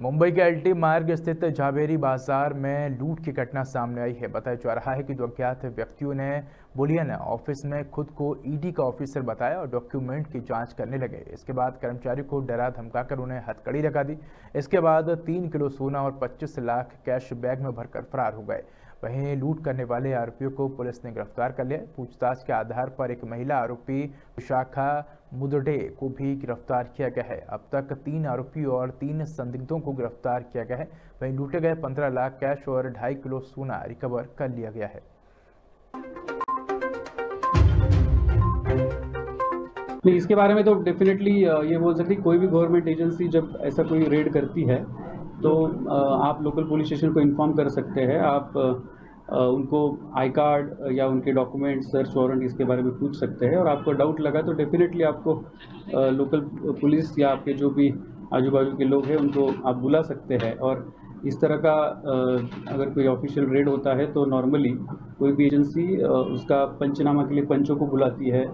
मुंबई के एलटी मार्ग स्थित झावेरी बाज़ार में लूट की घटना सामने आई है। बताया जा रहा है कि दो अज्ञात व्यक्तियों ने बुलियन ऑफ़िस में खुद को ईडी का ऑफिसर बताया और डॉक्यूमेंट की जाँच करने लगे। इसके बाद कर्मचारी को डरा धमकाकर उन्हें हथकड़ी लगा दी। इसके बाद तीन किलो सोना और 25 लाख कैश बैग में भरकर फरार हो गए। वहीं लूट करने वाले आरोपियों को पुलिस ने गिरफ़्तार कर लिया। पूछताछ के आधार पर एक महिला आरोपी विशाखा मुदडे को भी गिरफ़्तार किया गया है। अब तक तीन आरोपी और तीन संदिग्धों को गिरफ़्तार किया गया है। वहीं लूटे गए पंद्रह लाख कैश और ढाई किलो सोना रिकवर कर लिया गया है। नहीं, इसके बारे में तो डेफिनेटली ये बोल सकती कोई भी गवर्नमेंट एजेंसी जब ऐसा कोई रेड करती है तो आप लोकल पुलिस स्टेशन को इन्फॉर्म कर सकते हैं। आप उनको आई कार्ड या उनके डॉक्यूमेंट सर्च वारंट इसके बारे में पूछ सकते हैं। और आपको डाउट लगा तो डेफिनेटली आपको लोकल पुलिस या आपके जो भी आजू बाजू के लोग हैं, उनको आप बुला सकते हैं। और इस तरह का अगर कोई ऑफिशियल रेड होता है तो नॉर्मली कोई भी एजेंसी उसका पंचनामा के लिए पंचों को बुलाती है।